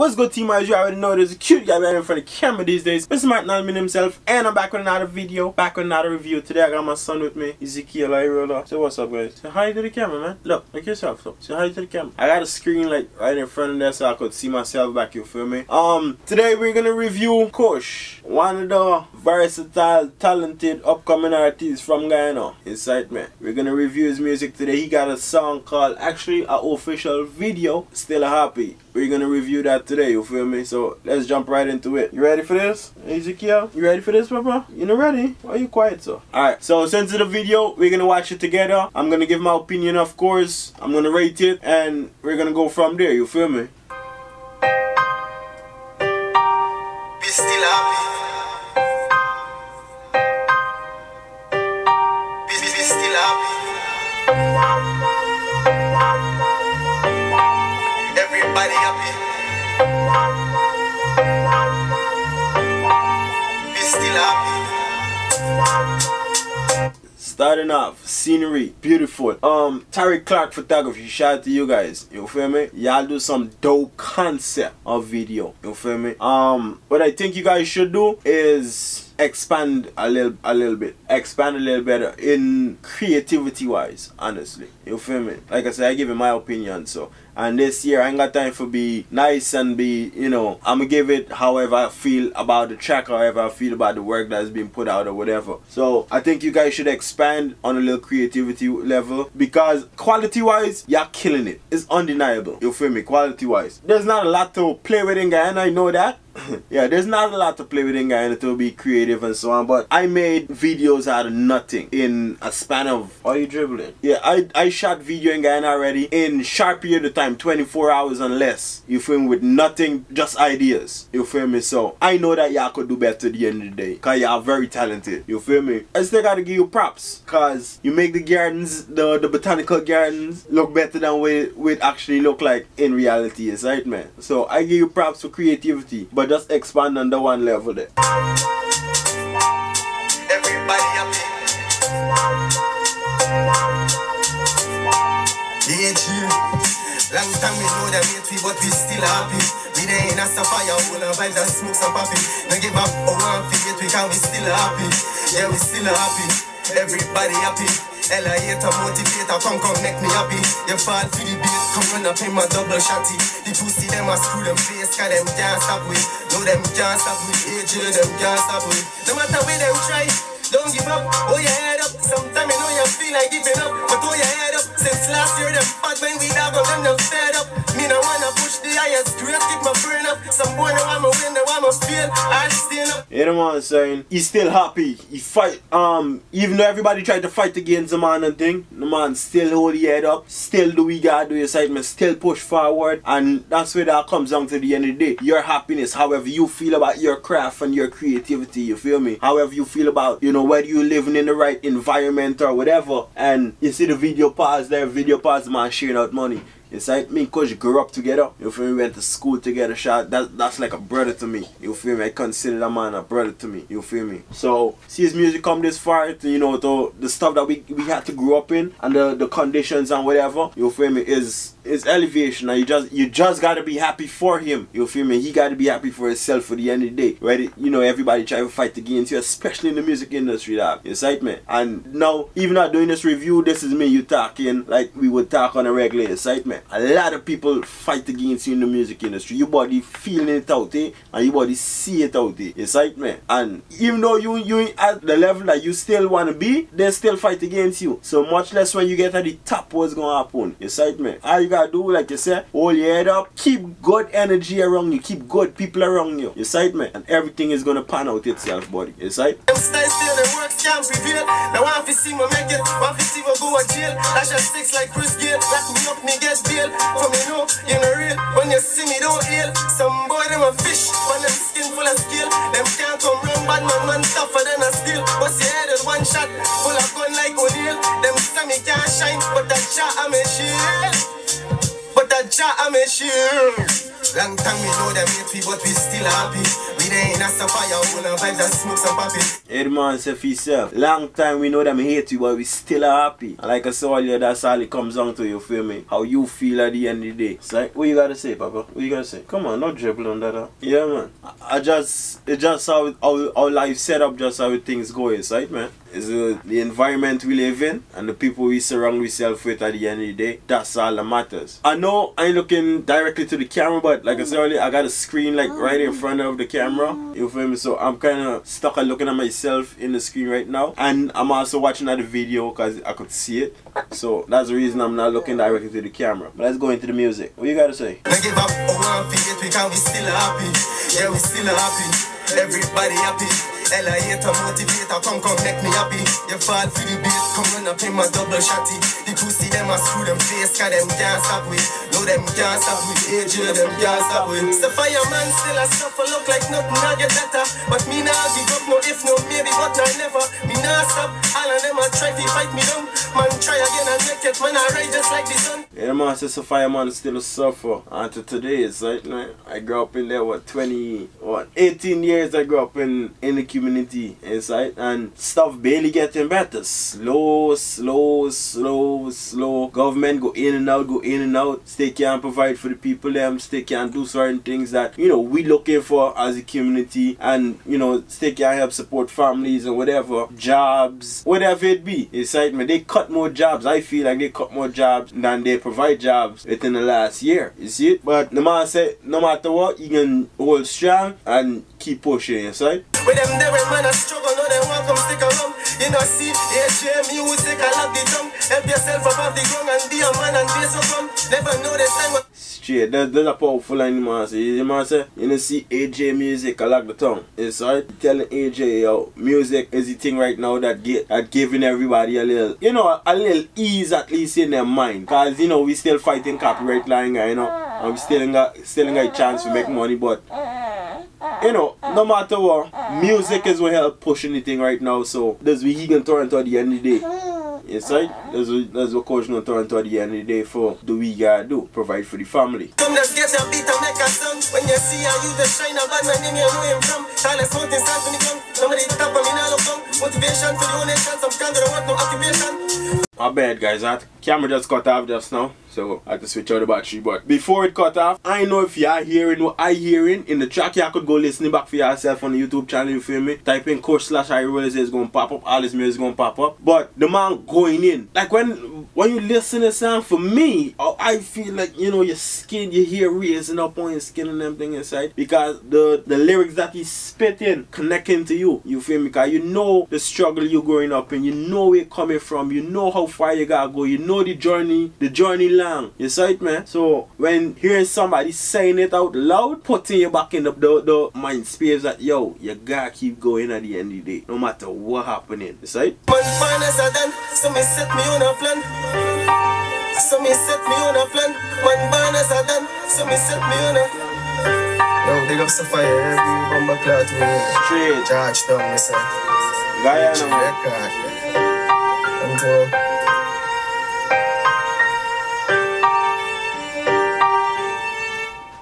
What's good team as you already know there's a cute guy right in front of the camera these days. Mr. Martain Al-ameen himself and I'm back with another video, back with another review. Today I got my son with me, Ezekiel Irola. Say what's up guys. Say hi to the camera man. Look, look yourself look. Say hi to the camera. I got a screen like right in front of there so I could see myself back, you feel me? Um, today we're gonna review Kush, one of the versatile, talented, upcoming artists from Guyana, Inside Me. We're gonna review his music today. He got a song called, actually an official video, Still Happy. We're gonna review that today, you feel me? So let's jump right into it. You ready for this? Ezekiel? You ready for this, Papa? You not ready? Why are you quiet, so? Alright, so since the video, we're gonna watch it together. I'm gonna give my opinion, of course. I'm gonna rate it, and we're gonna go from there, you feel me? Happy. Starting off, scenery, beautiful. Um, Terry Clark photography, shout out to you guys. You feel me? Y'all do some dope concept of video. You feel me? Um, what I think you guys should do is expand a little a little bit expand a little better in creativity wise honestly you feel me like i said i give you my opinion so and this year i ain't got time for be nice and be you know i'm gonna give it however i feel about the track however i feel about the work that's been put out or whatever. So i think you guys should expand on a little creativity level because quality wise you're killing it. It's undeniable. You feel me? Quality wise there's not a lot to play with in Guyana i know that yeah, there's not a lot to play with in Guyana to be creative and so on, but I made videos out of nothing in a span of are you dribbling? Yeah, I I shot video in Guyana already in short period of time, 24 hours and less. You feel me? With nothing, just ideas. You feel me? So I know that y'all could do better at the end of the day. Cause y'all very talented. You feel me? I still gotta give you props. Cause you make the gardens, the the botanical gardens look better than what it, what it actually look like in reality, is right man? So I give you props for creativity. But just expand on the one level there. Everybody happy. Yeah. Long time we know that hate we, but we still happy. We there in a sapphire, full of vibes and smoke some poppy. No give up, oh, one feel it, we can, we still happy. Yeah, we still happy. Everybody happy. Ella hater, motivator, come make me happy. You fall for the beat, come run up in my double shotty. The pussy them a screw them face, cause them can't stop we. No them can't stop we. AJ them can't stop we. No matter where them try, don't give up. Hold your head up. Sometimes you know you feel like giving up, but hold your head up. Since last year them bad when we dog on them them fed up. Me no wanna push the highest grade, keep my brain up. Some boy me feel. I I'm saying? He's still happy. He fight um even though everybody tried to fight against the man and thing, the man still hold his head up, still do we gotta do excitement, still push forward and that's where that comes down to the end of the day. Your happiness, however you feel about your craft and your creativity, you feel me? However you feel about, you know, whether you living in the right environment or whatever. And you see the video pause there, video pause man sharing out money. It's like me cause you grew up together. You feel me? We went to school together, shot. That that's like a brother to me. You feel me? I consider that man a brother to me. You feel me? So see his music come this far, to, you know, to the stuff that we we had to grow up in and the, the conditions and whatever, you feel me, is is elevation and you just you just gotta be happy for him. You feel me? He gotta be happy for himself for the end of the day. Right? You know, everybody try to fight against you, especially in the music industry that excitement. And now even not doing this review, this is me you talking like we would talk on a regular excitement. A lot of people fight against you in the music industry. Your body feeling it out there and your body see it out eh? there. Excitement. And even though you you at the level that you still wanna be, they still fight against you. So much less when you get at the top what's gonna happen. Excitement. All you gotta do, like you say, hold your head up, keep good energy around you, keep good people around you. Excitement. And everything is gonna pan out itself, buddy. Can't prevail. Now one fi see me make it, one fi see me go to jail. Dash a six like Chris Gayle, lock me up, me get bail. For me know, you know real. When you see me, don't hail. Some boy them a fish, when them skin full of skill. Them can't come round, but man, man tougher than a steel. Bust your head with one shot, full of gun like O'Neal. Them say me can't shine, but that shot I'm a shield. But that shot I'm a shield. Long time we know them hate we, but we still happy. We there in a fire, all our vibes and smoke some poppy. The man for himself. Long time we know them hate you, but we still happy. And like I said earlier, that's all it comes down to, you feel me? How you feel at the end of the day. It's like, what you gotta say, Papa? What you gotta say? Come on, not dribble on that. Huh? Yeah, man. I, I just, it's just how, how, how life set up, just how things go, right, man? Is uh, the environment we live in and the people we surround ourselves with at the end of the day. That's all that matters. I know I ain't looking directly to the camera, but like I said earlier, I got a screen like right in front of the camera. You feel me? So I'm kind of stuck at looking at myself in the screen right now. And I'm also watching at the video because I could see it. So that's the reason I'm not looking directly to the camera. But let's go into the music. What you say? we still happy. Everybody happy. Ella hater, motivator, come come make me happy. You fall for the beat, come run up in my double shotty. The pussy them a screw them face, cause them can't stop with. No them can't stop with. AJ them can't stop with. The fireman still a suffer, look like nothing I get better. But me nah give up, no if, no maybe, but not never. Me nah stop, all of them a try to fight me down. Man try again and make it, man I ride just like the sun. Yeah, man, says the fireman still a suffer. Until today, it's like, man, I grew up in there, what, 20, what, 18 years I grew up in, in the community inside and stuff barely getting better. Slow, slow, slow, slow. Government go in and out, go in and out. State can't provide for the people them. State can't do certain things that, you know, we looking for as a community and, you know, state can't help support families and whatever. Jobs, whatever it be. Inside me, they cut more jobs. I feel like they cut more jobs than they provide jobs within the last year. You see it? But the man said, no matter what, you can hold strong and keep pushing, you see? With them there man a struggle, no them want come stick around. You know see, AJ music, I love the drum. Help yourself above the ground and be a man and be so come. Never know the time. Straight, that, that's a powerful line, man. Say, the man say, you know see AJ music, I like the tongue. It's right. Telling AJ, yo, music is the thing right now that get that giving everybody a little, you know, a little ease at least in their mind. Cause you know we still fighting copyright line, you know, and we still got still got a chance to make money, but you know, uh, no matter what, uh, uh, music is what help push anything right now. So that's what he can turn to at the end of the day. Hmm. Yes, right? Uh-huh. That's what, that's what Kush gonna turn to at the end of the day for do we gotta do, provide for the family. Come let's get a beat and make a song. When you see how you the shine a bad man, you know him from. Charles Mountain, stand to the ground. Somebody top of me now look down. Motivation for the nation, some can't want no occupation. My bad guys, that camera just cut off just now. So I had to switch out the battery. But before it cut off, I know if you are hearing what I hearing in the track, you could go listening back for yourself on the YouTube channel, you feel me? Type in Kush slash I realize it's gonna pop up, all his music gonna pop up. But the man going in, like when when you listen to sound for me, I feel like you know your skin, your hair raising up on your skin and everything inside. Because the the lyrics that he's spitting connecting to you. You feel me? Because you know the struggle you're growing up in, you know where you're coming from, you know how far you gotta go, you know the journey, the journey long. You see it, man? So when hearing somebody saying it out loud, putting you back in the, the, the mind space that yo, you gotta keep going at the end of the day, no matter what happening. You see it? Man, finance are done, so me set me on a plan. So me set me on a plan. Man, banners are done, so me set me on a Yo, big up Sapphire, every bomber clout me. Straight. Georgetown, me say. Guyana, man.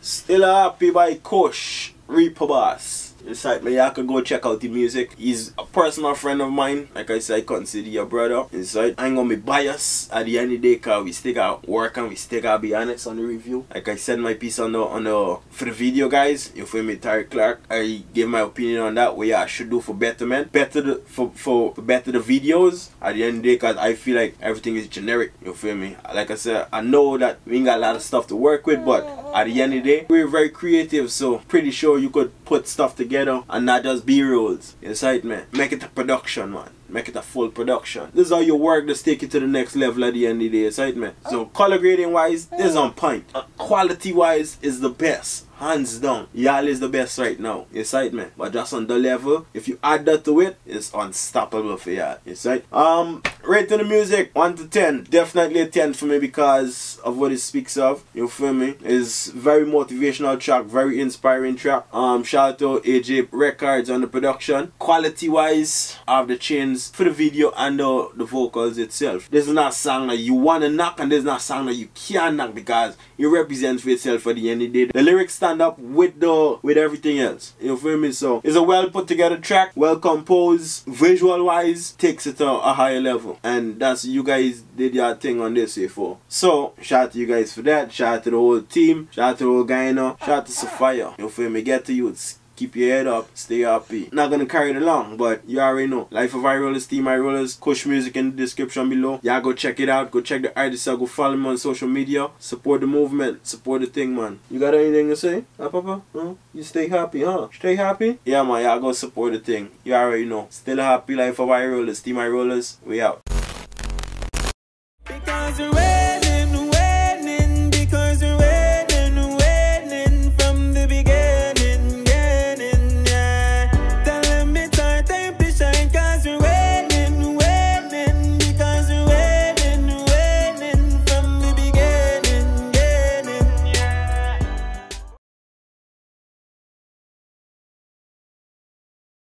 Still happy by Kush Reaper Boss. It's like me, I could go check out the music. He's a personal friend of mine. Like I said, I consider your brother. It's like I ain't gonna be biased at the end of the day cause we still got work and we still gotta be honest on the review. Like I said my piece on the on the for the video guys, you feel me, Tyreek Clark. I gave my opinion on that what I should do for betterment. Better the for, for better the videos at the end of the day cause I feel like everything is generic. You feel me? Like I said, I know that we ain't got a lot of stuff to work with, but at the end of the day, we're very creative, so pretty sure you could put stuff together and not just B-rolls. Inside man. Make it a production man. Make it a full production. This is how you work to take it to the next level at the end of the day, inside man. So color grading wise, this is on point. Uh, quality wise is the best hands down, y'all is the best right now. Sight me? But just on the level, if you add that to it, it's unstoppable for y'all. Sight? Um, rating the music, 1 to 10. Definitely a 10 for me because of what it speaks of. You feel me? It's very motivational track, very inspiring track. Um, shout out to AJ Records on the production. Quality wise, of the chains for the video and the, the vocals itself. There's not a song that you wanna knock and there's not a song that you can't knock because it represents for itself for the end of the day. The lyrics stand up with the with everything else. You feel me? So it's a well put together track, well composed, visual wise, takes it to a higher level. And that's you guys did your thing on this before. So shout out to you guys for that. Shout out to the whole team. Shout out to the whole guy, you. Shout out to Sophia. You feel me? Get to you. It's Keep your head up, stay happy. Not gonna carry it along, but you already know. Life of High Rollas, Team High Rollas, Kush Music in the description below. Y'all go check it out. Go check the artists out. Go follow me on social media. Support the movement. Support the thing, man. You got anything to say? Huh, Papa? Huh? You stay happy, huh? Stay happy? Yeah, man. Y'all go support the thing. You already know. Still happy. Life of High Rollas, Team High Rollas. We out.